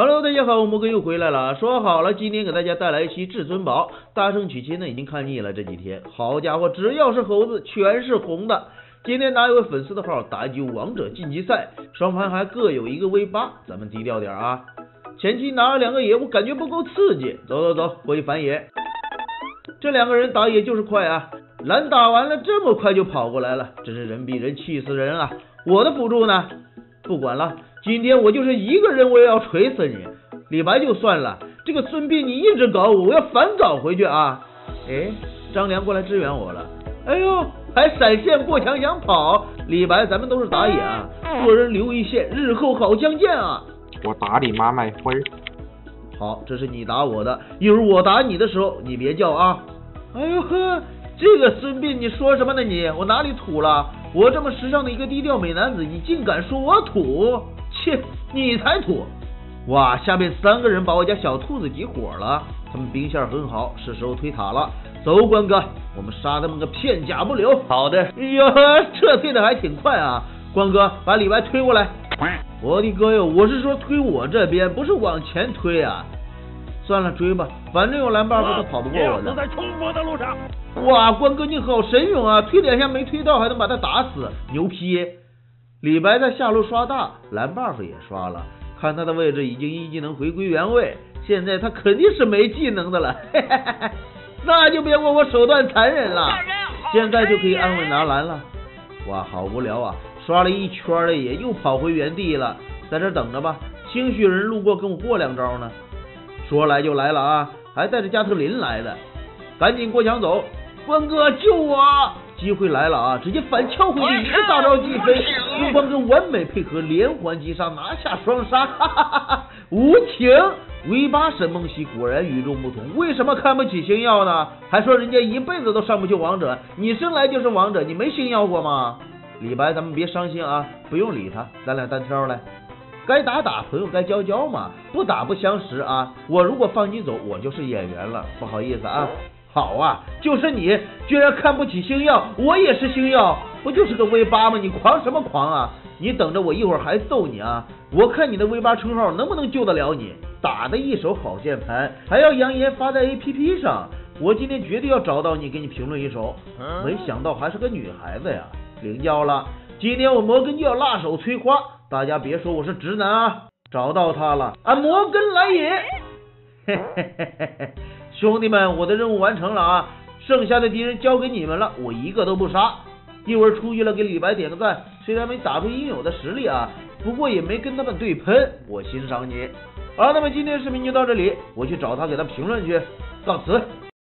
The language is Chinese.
Hello，大家好，我摩哥又回来了。说好了，今天给大家带来一期至尊宝。大圣娶亲呢，已经看腻了这几天。好家伙，只要是猴子，全是红的。今天拿一位粉丝的号打一局王者晋级赛，双方还各有一个 V 八，咱们低调点啊。前期拿了两个野，我感觉不够刺激。走走走，回反野。这两个人打野就是快啊，蓝打完了这么快就跑过来了，真是人比人气死人啊！我的辅助呢？不管了，今天我就是一个人，我也要锤死你。李白就算了，这个孙膑你一直搞我，我要反搞回去啊！哎，张良过来支援我了。哎呦，还闪现过墙想跑。李白，咱们都是打野啊，做人留一线，日后好相见啊！我打你妈卖灰。好，这是你打我的，一会儿我打你的时候，你别叫啊！哎呦呵，这个孙膑，你说什么呢你？我哪里土了？我这么时尚的一个低调美男子，你竟敢说我土？切，你才土！哇，下面三个人把我家小兔子集火了，他们兵线很好，是时候推塔了。走，关哥，我们杀他们个片甲不留。好的。哎呀呵，撤退的还挺快啊！关哥，把李白推过来。我的哥哟，我是说推我这边，不是往前推啊！算了，追吧，反正有蓝 buff，他跑不过我的。在冲锋的路上。哇，关哥你好神勇啊！推两下没推到，还能把他打死，牛批！李白在下路刷大，蓝 buff 也刷了，看他的位置已经一技能回归原位，现在他肯定是没技能的了。嘿嘿嘿那就别怪我手段残忍了，现在就可以安稳拿蓝了。哇，好无聊啊！刷了一圈了，也又跑回原地了，在这等着吧。兴许有人路过跟我过两招呢。说来就来了啊，还带着加特林来的，赶紧过墙走。关哥救我！机会来了啊，直接反撬回去，一个大招击飞，完美配合，连环击杀，拿下双杀。哈哈哈哈无情 V 八沈梦溪果然与众不同，为什么看不起星耀呢？还说人家一辈子都上不去王者，你生来就是王者，你没星耀过吗？李白，咱们别伤心啊，不用理他，咱俩单挑来，该打打，朋友该交交嘛，不打不相识啊。我如果放你走，我就是演员了，不好意思啊。好啊，就是你居然看不起星耀，我也是星耀，不就是个 V 八吗？你狂什么狂啊？你等着我一会儿还揍你啊！我看你的 V 八称号能不能救得了你？打的一手好键盘，还要扬言发在 APP 上，我今天绝对要找到你，给你评论一手。没想到还是个女孩子呀。领教了，今天我摩根就要辣手摧花，大家别说我是直男啊！找到他了，俺摩根来也！嘿嘿嘿嘿嘿，兄弟们，我的任务完成了啊，剩下的敌人交给你们了，我一个都不杀。一会儿出去了给李白点个赞，虽然没打出应有的实力啊，不过也没跟他们对喷，我欣赏你。好，那么今天视频就到这里，我去找他给他评论去，告辞。